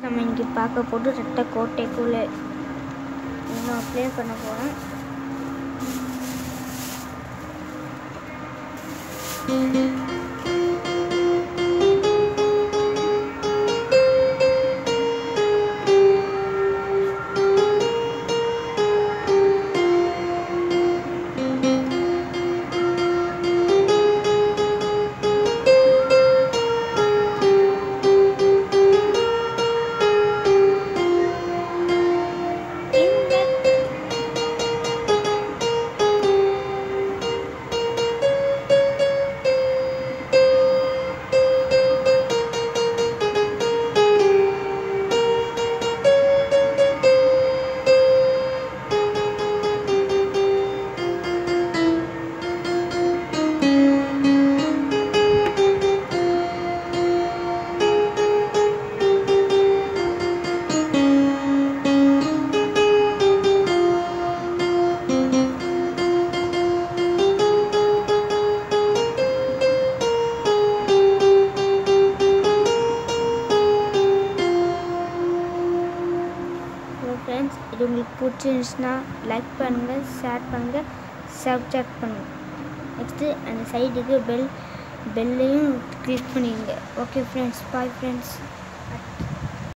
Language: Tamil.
நம்ம இன்னைக்கு பார்க்க போட்டு ரெட்டை கோட்டைக்குள்ளே. நம்ம அப்ளை பண்ண போகிறோம் thank you ஃப்ரெண்ட்ஸ் இது உங்களுக்கு பிடிச்சிருந்துச்சுன்னா லைக் பண்ணுங்கள் ஷேர் பண்ணுங்கள் சப்ஸ்கிரைப் பண்ணுங்கள் நெக்ஸ்ட்டு அந்த சைடுக்கு பெல் பெல்லையும் கிளிக் பண்ணிடுங்க. Okay friends bye friends